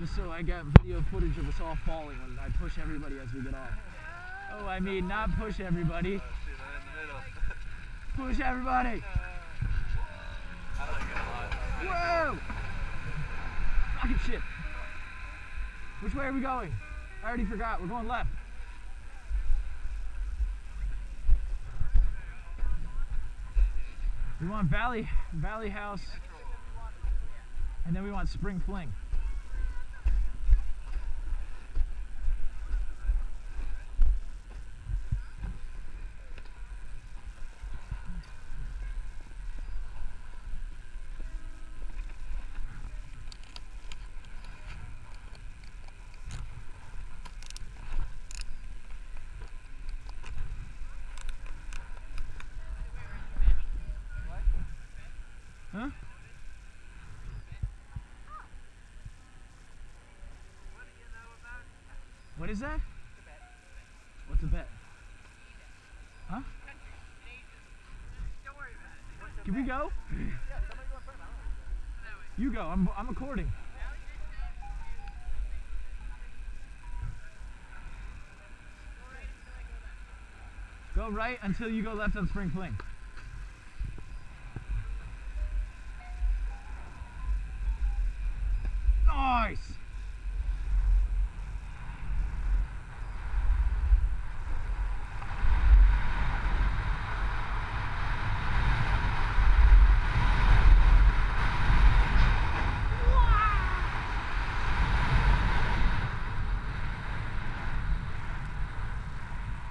Just so I get video footage of us all falling when I push everybody as we get off. Oh, I mean, not push everybody. Shit. Push everybody. Whoa! Rocket ship. Which way are we going? I already forgot. We're going left. We want Valley Valley House, and then we want Spring Fling. Huh? What is that? What's a bet? Huh? Can we go? You go. I'm, I'm recording. Go right until you go left on Spring Fling.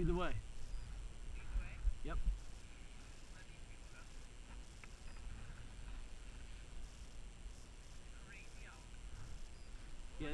either way. Yep. Yeah,